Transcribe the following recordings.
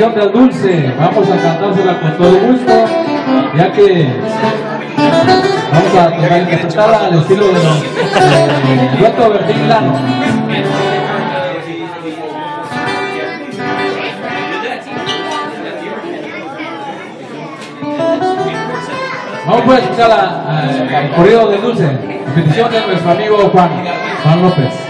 canción del dulce. Vamos a cantársela con todo gusto, ya que vamos a tocar al estilo de los dueto Lano. Vamos pues a escuchar el corrido del dulce, petición de nuestro amigo Juan, Juan López.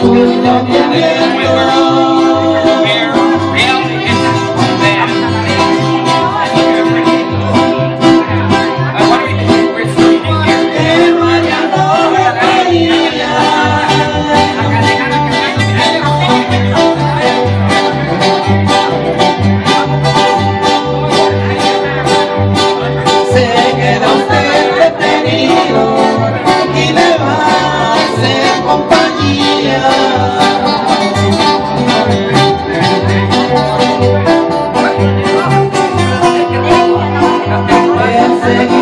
不要变变变 sing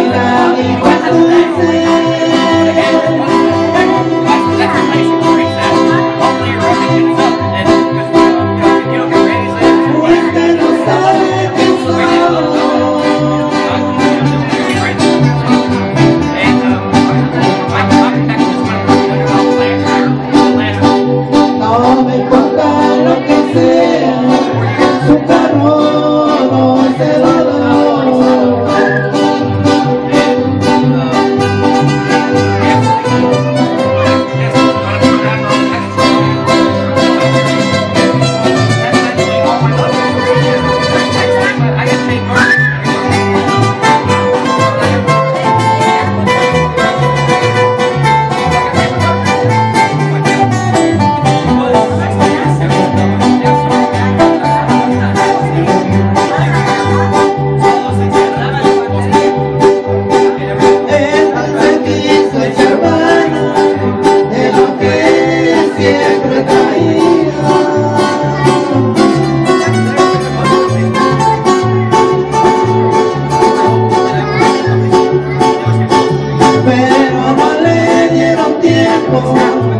Oh.